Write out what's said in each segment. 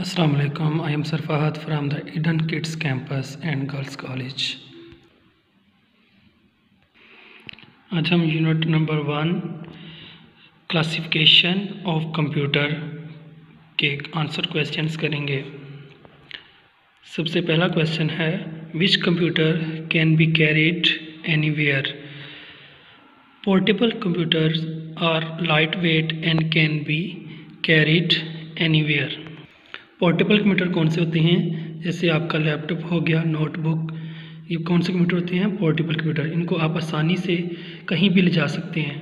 Assalamu alaikum. I am Sir Fahad from the Eden Kids Campus and Girls College. आज हम unit number one classification of computer के answer questions करेंगे सबसे पहला question है which computer can be carried anywhere portable computers are light weight and can be carried anywhere portable computer कौन से होते हैं? जैसे आपका लैपटॉप हो गया नोटबुक ये कौन से कंप्यूटर होते हैं? पोर्टेबल कंप्यूटर इनको आप आसानी से कहीं भी ले जा सकते हैं।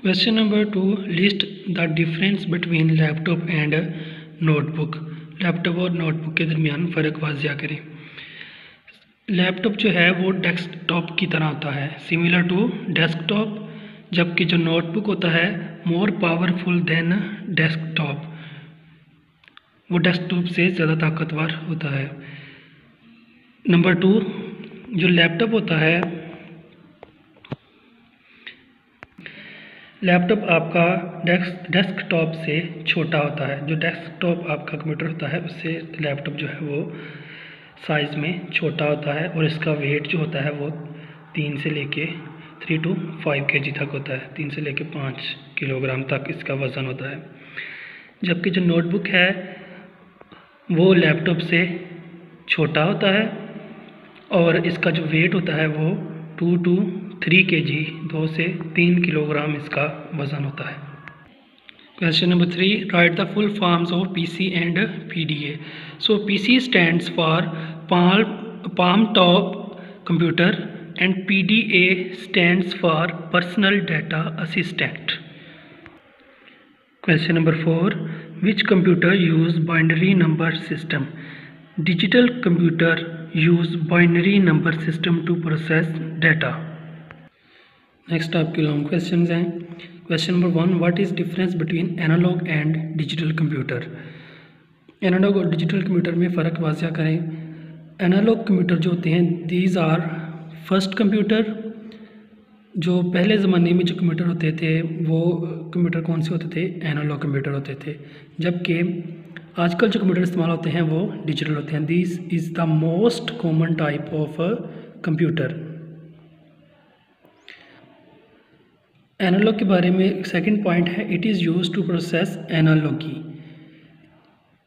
Question number two list the difference between laptop and notebook laptop और नोटबुक के दरमियान फ़र्क वाजिया करें। लैपटॉप जो है, वो डेस्कटॉप की तरह होता है। सिमिलर टू डेस्कटॉप जबकि जो नोटबुक होता है मोर पावरफुल देन डेस्कटॉप वो डेस्कटॉप से ज़्यादा ताकतवर होता है। नंबर टू जो लैपटॉप होता है लैपटॉप आपका डेस्क डेस्कटॉप से छोटा होता है। जो डेस्कटॉप आपका कंप्यूटर होता है, उससे लैपटॉप जो है वो साइज़ में छोटा होता है और इसका वेट जो होता है वो तीन से लेके थ्री टू फाइव के जी तक होता है। तीन से लेके पाँच किलोग्राम तक इसका वज़न होता है। जबकि जो नोटबुक है वो लैपटॉप से छोटा होता है और इसका जो वेट होता है वो टू टू थ्री के जी दो से तीन किलोग्राम इसका वज़न होता है। Question number three write the full forms of P C and P D A so P C stands for palm palm top computer and P D A stands for personal data assistant question number four which computer use binary number system? Digital computer use binary number system to process data. Next आपके long question हैं। Question number one what is difference between analog and digital computer analog और digital computer में फ़र्क वाजिया करें। Analogue computer जो होते हैं these are first computer जो पहले ज़माने में जो कंप्यूटर होते थे, वो कंप्यूटर कौन से होते थे? एनालॉग कंप्यूटर होते थे। जबकि आजकल जो कंप्यूटर इस्तेमाल होते हैं वो डिजिटल होते हैं। This is the most common type of computer analog के बारे में सेकंड पॉइंट है। It is use to process analogy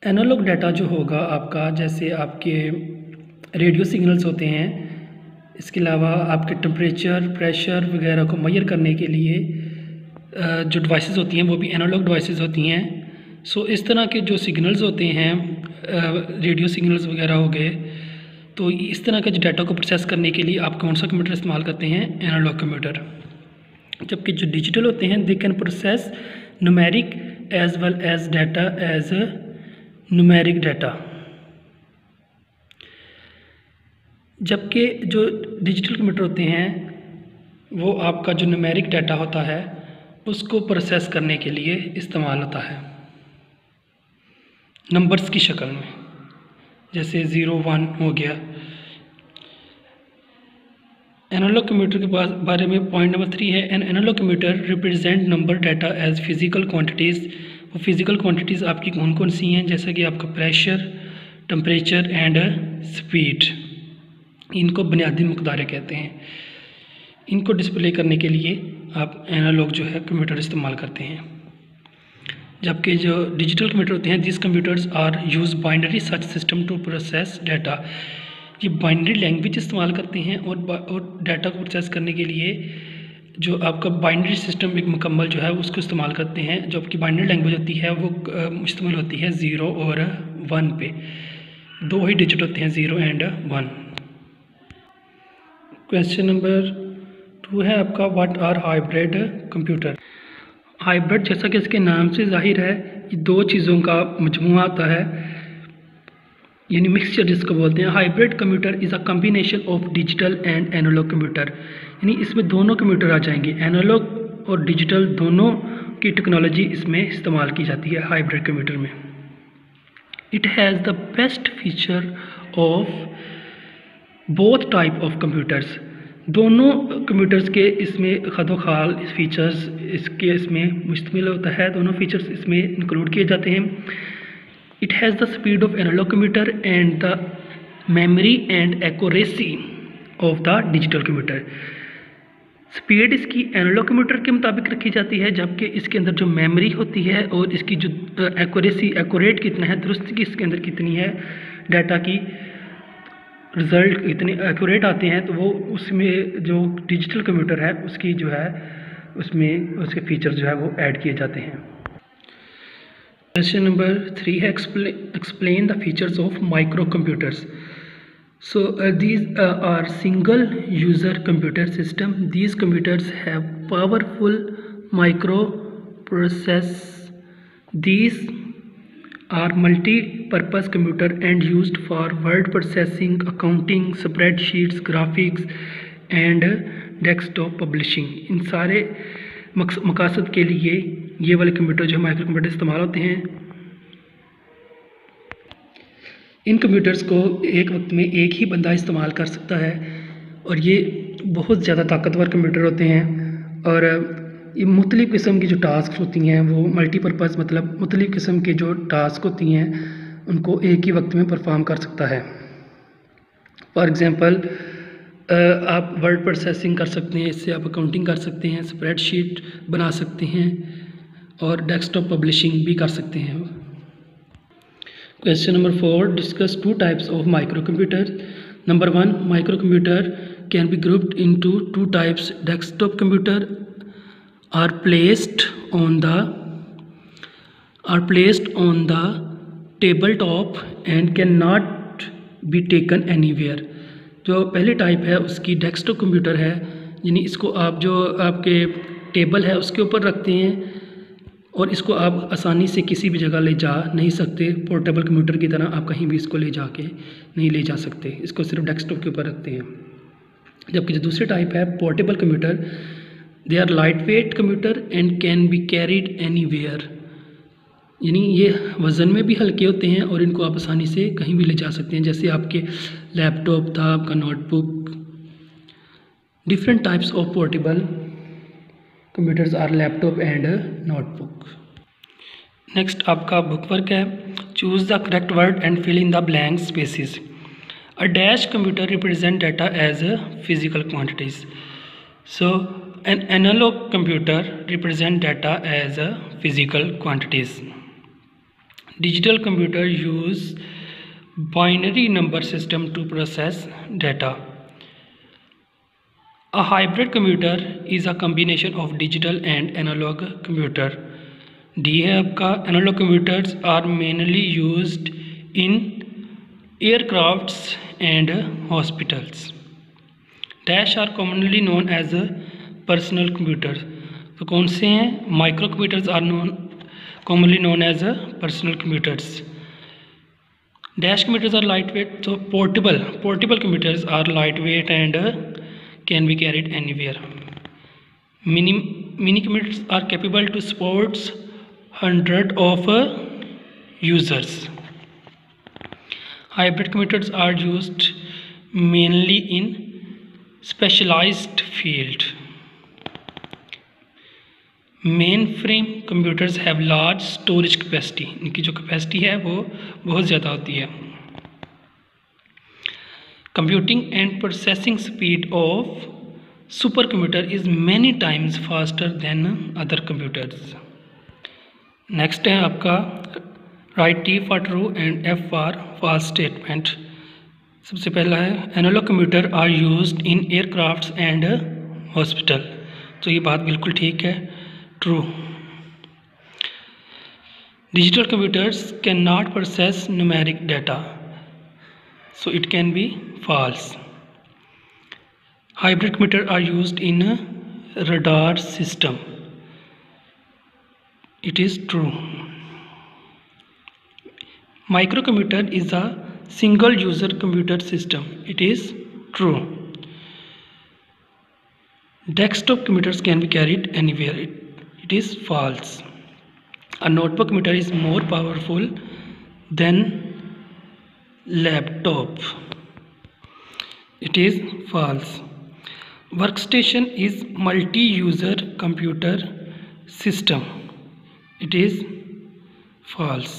analog data जो होगा आपका, जैसे आपके रेडियो सिग्नल्स होते हैं, इसके अलावा आपके टेम्परेचर प्रेशर वगैरह को मैयर करने के लिए जो डिवाइसेस होती हैं, वो भी एनालॉग डिवाइसेस होती हैं। सो इस तरह के जो सिग्नल्स होते हैं रेडियो सिग्नल्स वगैरह हो गए तो इस तरह के जो डाटा को प्रोसेस करने के लिए आप कौन सा कंप्यूटर इस्तेमाल करते हैं? एनालॉग कंप्यूटर जबकि जो डिजिटल होते हैं they can process numeric as well as data as numeric data जबकि जो डिजिटल कंप्यूटर होते हैं, वो आपका जो नुमेरिक डाटा होता है उसको प्रोसेस करने के लिए इस्तेमाल होता है। नंबर्स की शक्ल में, जैसे ज़ीरो वन हो गया। एनालॉग कंप्यूटर के बारे में पॉइंट नंबर थ्री है। An analog computer represent number data as physical quantities वो फ़िज़िकल क्वांटिटीज़ आपकी कौन कौन सी हैं? जैसा कि आपका प्रेशर टम्परेचर एंड स्पीड इनको बुनियादी मकदारे कहते हैं। इनको डिस्प्ले करने के लिए आप एनालॉग जो है कंप्यूटर इस्तेमाल करते हैं। जबकि जो डिजिटल कंप्यूटर होते हैं this computers are use binary search system to process data ये बाइनरी लैंग्वेज इस्तेमाल करते हैं और और डाटा को प्रोसेस करने के लिए जो आपका बाइनरी सिस्टम एक मुकम्मल जो है, उसको इस्तेमाल करते हैं। जो आपकी बाइनरी लैंग्वेज होती है, वो इस्तेमाल होती है ज़ीरो और वन पे। दो ही डिजिट होते हैं zero and one question number two है आपका what are hybrid computer hybrid जैसा कि इसके नाम से ज़ाहिर है, ये दो चीज़ों का मजमू आता है। यानी मिक्सचर जिसको बोलते हैं hybrid computer is a combination of digital and analog computer यानी इसमें दोनों कंप्यूटर आ जाएँगे। एनालॉग और डिजिटल दोनों की टेक्नोलॉजी इसमें इस्तेमाल की जाती है हाइब्रिड कंप्यूटर में। It has the best feature of both type of computers दोनों कंप्यूटर्स के इसमें खदो खाल फीचर्स इसके इसमें मुश्तमिल होता है। दोनों फीचर्स इसमें इंक्लूड किए जाते हैं। It has the speed of analog computer and the memory and accuracy of the digital computer. Speed इसकी एनालॉग कंप्यूटर के मुताबिक रखी जाती है, जबकि इसके अंदर जो मेमोरी होती है और इसकी जो एक्यूरेसी एक्यूरेट कितना है, दुरुस्ती इसके अंदर कितनी है डाटा की रिज़ल्ट इतने एक्यूरेट आते हैं तो वो उसमें जो डिजिटल कंप्यूटर है उसकी जो है उसमें उसके फीचर जो है वो ऐड किए जाते हैं। क्वेश्चन नंबर थ्री है explain the features of micro computers uh, these uh, are single user computer system. These computers have powerful microprocess these are multi-purpose computer and used for word processing, accounting, spreadsheets, graphics and desktop publishing इन सारे मकासद के लिए ये वाले computer जो micro computer इस्तेमाल होते हैं इन कंप्यूटर्स को एक वक्त में एक ही बंदा इस्तेमाल कर सकता है और ये बहुत ज़्यादा ताकतवर कंप्यूटर होते हैं और ये मुख्तलिफ़ किस्म की जो टास्क होती हैं, वो मल्टीपर्पज़ मतलब मुख्तलिफ़ किस्म की जो टास्क होती हैं, उनको एक ही वक्त में परफॉर्म कर सकता है। फॉर एग्ज़ाम्पल आप वर्ड प्रोसेसिंग कर सकते हैं, इससे आप अकाउंटिंग कर सकते हैं स्प्रेडशीट बना सकते हैं और डेस्कटॉप पब्लिशिंग भी कर सकते हैं। Question number four discuss two types of micro computer number one micro computer can be grouped into two types desktop computer are placed on the, are placed on the tabletop and cannot be taken anywhere. जो पहली type है, उसकी desktop computer है, यानी इसको आप जो आपके टेबल है, उसके ऊपर रखते हैं और इसको आप आसानी से किसी भी जगह ले जा नहीं सकते। पोर्टेबल कंप्यूटर की तरह आप कहीं भी इसको ले जा के नहीं ले जा सकते। इसको सिर्फ़ डेस्कटॉप के ऊपर रखते हैं। जबकि जो दूसरी टाइप है portable computer they are light weight computer and can be carried anywhere यानी ये वज़न में भी हल्के होते हैं और इनको आप आसानी से कहीं भी ले जा सकते हैं, जैसे आपके लैपटॉप था, आपका notebook different types of portable computers are laptop and notebook next आपका बुक वर्क है। Choose the correct word and fill in the blank spaces a dash computer represent data as physical quantities so an analog computer represents data as a physical quantities. Digital computer use binary number system to process data. A hybrid computer is a combination of digital and analog computer. DAB analog computers are mainly used in aircrafts and hospitals. Dash are commonly known as personal computer तो कौन से हैं? Micro computers are known commonly known as personal computers dash computers are light weight तो portable portable computers are light weight and can be carried anywhere mini mini computers are capable to supports hundred of users hybrid computers are use mainly in specialized field main frame computers have large storage capacity इनकी जो capacity है वो बहुत ज़्यादा होती है। Computing and processing speed of super computer is many times faster than other computers next है आपका right T for true and F for fast statement सबसे पहला है analog computer are used in aircrafts and hospital तो ये बात बिल्कुल ठीक है। True. Digital computers cannot process numeric data so it can be false. Hybrid computers are used in a radar system. It is true. Microcomputer is a single user computer system. It is true. Desktop computers can be carried anywhere it is false a notebook meter is more powerful than laptop it is false workstation is multi-user computer system it is false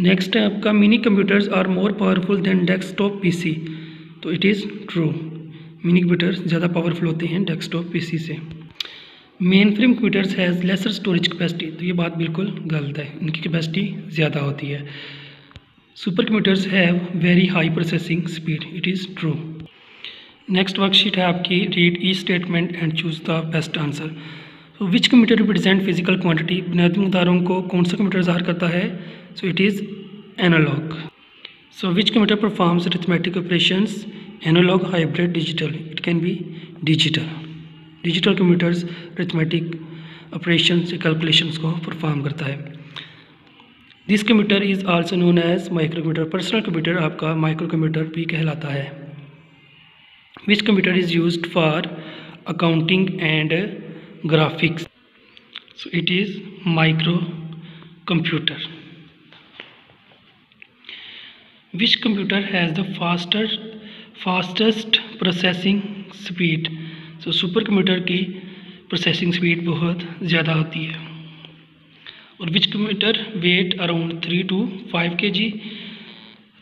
next है आपका mini computers are more powerful than desktop PC तो it is true mini computers ज़्यादा powerful होते हैं desktop PC से main frame computers has lesser storage capacity तो ये बात बिल्कुल गलत है। इनकी कैपेसिटी ज़्यादा होती है। Super computers have very high processing speed it is true next worksheet है आपकी read the statement and choose the best answer तो which computer represent physical quantity बुनियादी मकदारों को कौन सा कंप्यूटर ज़ाहिर करता है? So it is analog so which computer performs arithmetic operations analog hybrid digital it can be digital digital computers arithmetic operation से कैलकुलेशंस को परफॉर्म करता है। This computer is also known as micro computer personal computer आपका micro computer भी कहलाता है। Which computer is use for accounting and graphics so it is micro computer which computer has the faster fastest processing so super computer की processing speed बहुत ज़्यादा होती है। और which computer weight around three two five K G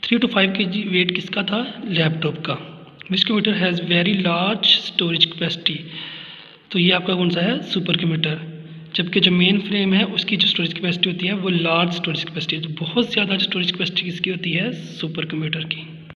three to five K ji wait किसका था? Laptop का। Which computer has very large storage capacity तो ये आपका कौन सा है? सुपर कंप्यूटर जबकि जो मेन फ्रेम है, उसकी जो स्टोरेज कैपेसिटी होती है, वो लार्ज स्टोरेज कैपेसिटी तो बहुत ज़्यादा स्टोरेज कैपेसिटी किसकी होती है सुपर कंप्यूटर की।